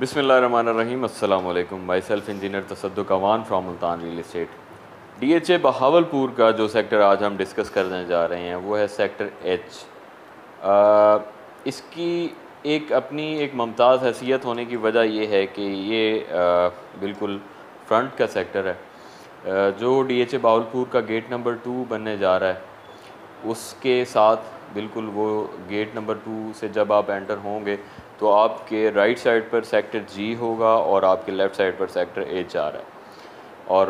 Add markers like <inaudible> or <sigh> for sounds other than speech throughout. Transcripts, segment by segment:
बिसमीम अल्लाम myself engineer Tasadduq Awan from Multan real estate D H A Bahawalpur का जो sector आज हम डिस्कस करने जा रहे हैं वो है सेक्टर एच। इसकी एक अपनी एक मुमताज़ हैसियत होने की वजह यह है कि ये आ, बिल्कुल फ्रंट का सेक्टर है। आ, जो डी एच ए बहावलपुर का गेट नंबर टू बनने जा रहा है उसके साथ बिल्कुल वो गेट नंबर टू से जब आप एंटर होंगे तो आपके राइट साइड पर सेक्टर जी होगा और आपके लेफ़्ट साइड पर सेक्टर एच आ रहा है। और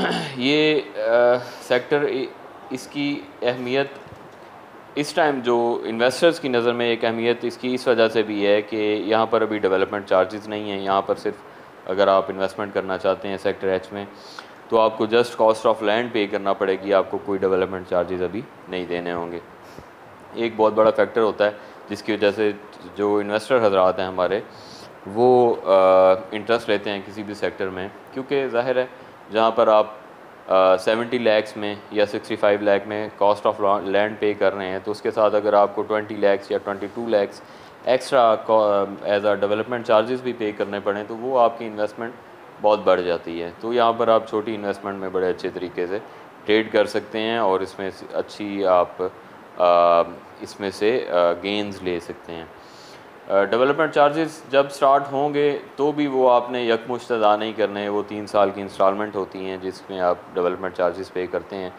<clears throat> ये आ, सेक्टर इसकी अहमियत इस टाइम जो इन्वेस्टर्स की नज़र में एक अहमियत इसकी इस वजह से भी है कि यहाँ पर अभी डेवलपमेंट चार्जेस नहीं हैं। यहाँ पर सिर्फ़ अगर आप इन्वेस्टमेंट करना चाहते हैं सेक्टर एच में तो आपको जस्ट कॉस्ट ऑफ़ लैंड पे करना पड़ेगी। आपको कोई डेवलपमेंट चार्जेस अभी नहीं देने होंगे। एक बहुत बड़ा फैक्टर होता है। जिसकी वजह से जो इन्वेस्टर हजरात हैं हमारे, वो इंटरेस्ट लेते हैं किसी भी सेक्टर में। क्योंकि ज़ाहिर है, जहाँ पर आप सेवेंटी लैक्स में या सिक्सटी फाइव लैख में कॉस्ट ऑफ़ लैंड पे कर रहे हैं तो उसके साथ अगर आपको ट्वेंटी लैक्स या twenty two lakhs extra as a development charges भी पे करने पड़े तो वो आपकी इन्वेस्टमेंट बहुत बढ़ जाती है। तो यहाँ पर आप छोटी इन्वेस्टमेंट में बड़े अच्छे तरीके से ट्रेड कर सकते हैं और इसमें अच्छी आप इसमें से गेंस ले सकते हैं। डेवलपमेंट चार्जेस जब स्टार्ट होंगे तो भी वो आपने यकमुश्त अदा नहीं करने वो तीन साल की इंस्टॉलमेंट होती हैं, जिसमें आप डेवलपमेंट चार्जेस पे करते हैं।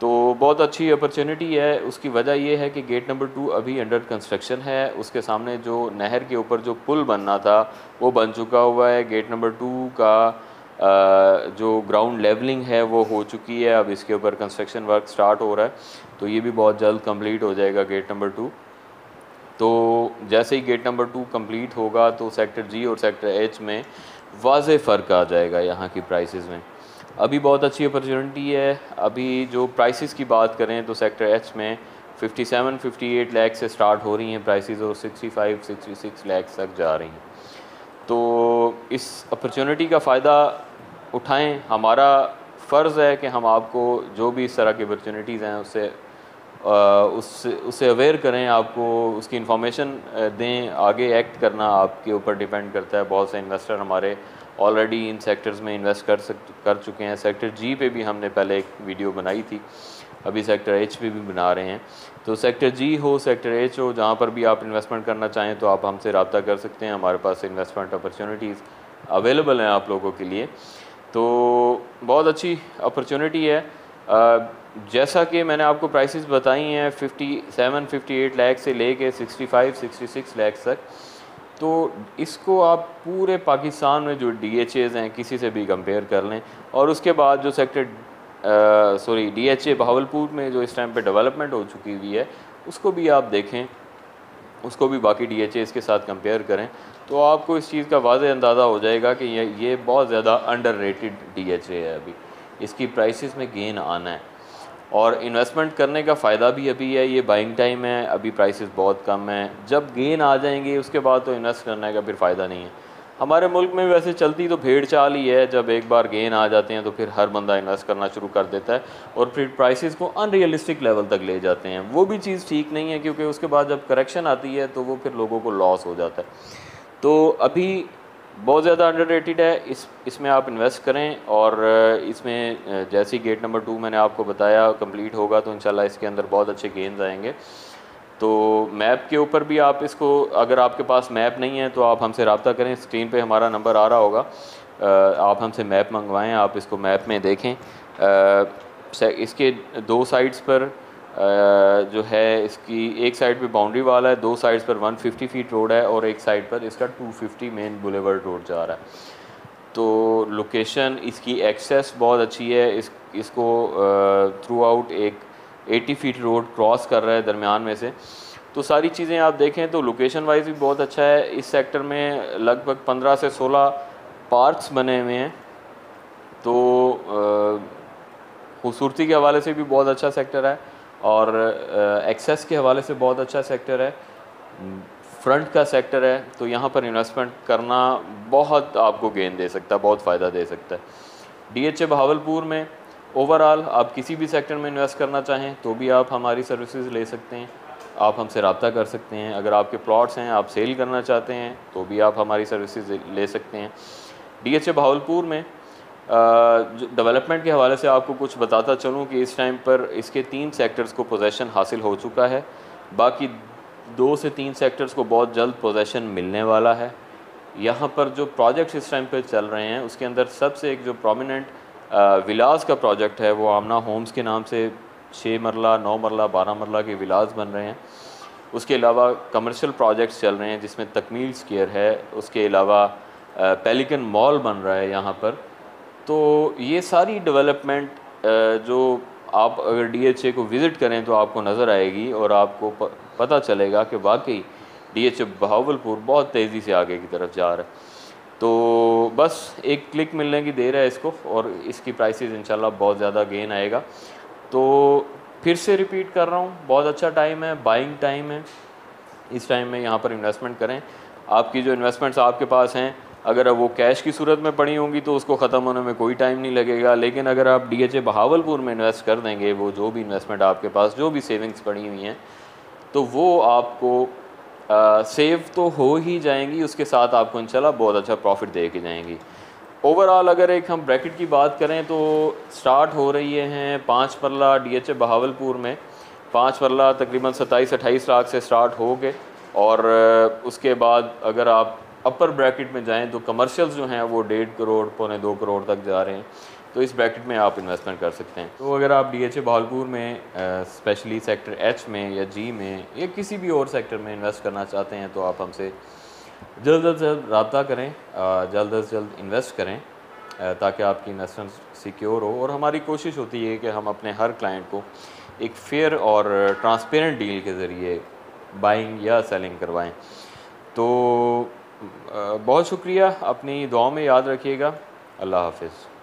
तो बहुत अच्छी अपॉर्चुनिटी है। उसकी वजह ये है कि गेट नंबर टू अभी अंडर कंस्ट्रक्शन है। उसके सामने जो नहर के ऊपर जो पुल बनना था, वो बन चुका हुआ है। गेट नंबर टू का जो ग्राउंड लेवलिंग है, वो हो चुकी है। अब इसके ऊपर कंस्ट्रक्शन वर्क स्टार्ट हो रहा है। तो ये भी बहुत जल्द कंप्लीट हो जाएगा गेट नंबर टू तो जैसे ही गेट नंबर टू कंप्लीट होगा तो सेक्टर जी और सेक्टर एच में वाज फ़र्क आ जाएगा यहाँ की प्राइसेस में। अभी बहुत अच्छी अपॉर्चुनिटी है। अभी जो प्राइसेस की बात करें तो सेक्टर एच में 57 58 लाख से स्टार्ट हो रही हैं प्राइसेस और 65 66 लाख तक जा रही हैं। तो इस अपॉर्चुनिटी का फ़ायदा उठाएँ। हमारा फ़र्ज़ है कि हम आपको जो भी इस तरह की अपॉर्चुनिटीज़ हैं उससे उससे उससे अवेयर करें, आपको उसकी इन्फॉर्मेशन दें। आगे एक्ट करना आपके ऊपर डिपेंड करता है। बहुत से इन्वेस्टर हमारे ऑलरेडी इन सेक्टर्स में इन्वेस्ट कर सक, कर चुके हैं। सेक्टर जी पे भी हमने पहले एक वीडियो बनाई थी। अभी सेक्टर एच पे भी बना रहे हैं। तो सेक्टर जी हो सेक्टर एच हो, जहाँ पर भी आप इन्वेस्टमेंट करना चाहें तो आप हमसे रबता कर सकते हैं। हमारे पास इन्वेस्टमेंट अपॉर्चुनिटीज़ अवेलेबल हैं आप लोगों के लिए। तो बहुत अच्छी अपॉर्चुनिटी है। जैसा कि मैंने आपको प्राइसेस बताई हैं 57 58 लाख से लेके 65 66 लाख तक। तो इसको आप पूरे पाकिस्तान में जो डी एच एज़ हैं, किसी से भी कंपेयर कर लें। और उसके बाद जो sector sorry D H A में जो इस टाइम पे डेवलपमेंट हो चुकी हुई है, उसको भी आप देखें। उसको भी बाकी डी एच एज़ के साथ कंपेयर करें। तो आपको इस चीज़ का वाज अंदाज़ा हो जाएगा कि ये ये बहुत ज़्यादा underrated D H A है अभी। इसकी प्राइसेस में गेन आना है। और इन्वेस्टमेंट करने का फ़ायदा भी अभी है, ये बाइंग टाइम है, अभी प्राइसेस बहुत कम है। जब गेन आ जाएँगे, उसके बाद तो इन्वेस्ट करने का फिर फ़ायदा नहीं है। हमारे मुल्क में वैसे चलती तो भेड़ चाल ही है, जब एक बार गेन आ जाते हैं तो फिर हर बंदा इन्वेस्ट करना शुरू कर देता है और फिर प्राइसेस को अनरियलिस्टिक लेवल तक ले जाते हैं। वो भी चीज़ ठीक नहीं है, क्योंकि उसके बाद जब करेक्शन आती है तो वो फिर लोगों को लॉस हो जाता है। तो अभी बहुत ज़्यादा अंडर है। इस, इसमें आप इन्वेस्ट करें और इसमें जैसे ही गेट नंबर टू मैंने आपको बताया कंप्लीट होगा तो इंशाल्लाह इसके अंदर बहुत अच्छे गेंद आएँगे। तो मैप के ऊपर भी आप इसको, अगर आपके पास मैप नहीं है तो आप हमसे रबता करें। स्क्रीन पे हमारा नंबर आ रहा होगा। आप हमसे मैप मंगवाएँ, आप इसको मैप में देखें। इसके दो साइड्स पर जो है, इसकी एक साइड पे बाउंड्री वाला है, दो साइड्स पर 150 फीट रोड है और एक साइड पर इसका 250 मेन बुलेवर्ड रोड जा रहा है। तो लोकेशन इसकी एक्सेस बहुत अच्छी है। इस, इसको थ्रू आउट एक 80 फीट रोड क्रॉस कर रहा है दरमियान में से। तो सारी चीज़ें आप देखें तो लोकेशन वाइज भी बहुत अच्छा है। इस सेक्टर में लगभग 15 से 16 पार्क्स बने हुए हैं। तो खूबसूरती के हवाले से भी बहुत अच्छा सेक्टर है। और एक्सेस के हवाले से बहुत अच्छा सेक्टर है। फ्रंट का सेक्टर है तो यहाँ पर इन्वेस्टमेंट करना बहुत आपको गेन दे सकता है, बहुत फ़ायदा दे सकता है। डी एच ए में ओवरऑल आप किसी भी सेक्टर में इन्वेस्ट करना चाहें तो भी आप हमारी सर्विसेज़ ले सकते हैं। आप हमसे रबता कर सकते हैं। अगर आपके प्लॉट्स हैं, आप सेल करना चाहते हैं तो भी आप हमारी सर्विसेज़ ले सकते हैं। डी एच ए में डेवलपमेंट के हवाले से आपको कुछ बताता चलूँ कि इस टाइम पर इसके तीन सेक्टर्स को पोजेसन हासिल हो चुका है। बाकी दो से तीन सेक्टर्स को बहुत जल्द पोजेसन मिलने वाला है। यहाँ पर जो प्रोजेक्ट्स इस टाइम पर चल रहे हैं, उसके अंदर सबसे एक जो प्रोमिनेंट विलास का प्रोजेक्ट है, वो आमना होम्स के नाम से छः मरला, नौ मरला, बारह मरला के विलास बन रहे हैं। उसके अलावा कमर्शियल प्रोजेक्ट्स चल रहे हैं, जिसमें तकमील स्केयर है। उसके अलावा पेलिकन मॉल बन रहा है यहाँ पर। तो ये सारी डेवलपमेंट जो आप अगर डीएचए को विज़िट करें तो आपको नज़र आएगी और आपको पता चलेगा कि वाकई डीएचए बहावलपुर बहुत तेज़ी से आगे की तरफ़ जा रहा है। तो बस एक क्लिक मिलने की देर है इसको और इसकी प्राइसेस इंशाल्लाह बहुत ज़्यादा गेन आएगा। तो फिर से रिपीट कर रहा हूँ, बहुत अच्छा टाइम है बाइंग टाइम है। इस टाइम में यहाँ पर इन्वेस्टमेंट करें। आपकी जो इन्वेस्टमेंट्स आपके पास हैं अगर वो कैश की सूरत में पड़ी होंगी तो उसको ख़त्म होने में कोई टाइम नहीं लगेगा। लेकिन अगर आप डी एच ए बहावलपुर में इन्वेस्ट कर देंगे वो जो भी इन्वेस्टमेंट आपके पास जो भी सेविंग्स पड़ी हुई हैं तो वो आपको आ, सेव तो हो ही जाएँगी उसके साथ आपको इंशाल्लाह बहुत अच्छा प्रॉफिट दे के जाएँगी। ओवरऑल अगर एक हम ब्रैकेट की बात करें तो स्टार्ट हो रही हैं पाँच पल्ला डी एच ए बहावलपुर में। पाँच पल्ला तकरीबन सत्ताईस अट्ठाईस लाख से स्टार्ट हो गए। और उसके बाद अगर आप अपर ब्रैकेट में जाएँ तो कमर्शियल्स जो हैं वो डेढ़ करोड़, पौने दो करोड़ तक जा रहे हैं। तो इस ब्रैकेट में आप इन्वेस्टमेंट कर सकते हैं। तो अगर आप डी एच ए बहालपुर में स्पेशली सेक्टर एच में या जी में या किसी भी और सेक्टर में इन्वेस्ट करना चाहते हैं तो आप हमसे जल्द अज जल्द रबता करें जल्द अज जल्द इन्वेस्ट करें ताकि आपकी इन्वेस्टमेंट सिक्योर हो। और हमारी कोशिश होती है कि हम अपने हर क्लाइंट को एक फेयर और ट्रांसपेरेंट डील के ज़रिए बाइंग या सेलिंग करवाएँ। तो बहुत शुक्रिया। अपनी दुआ में याद रखिएगा। अल्लाह हाफिज़।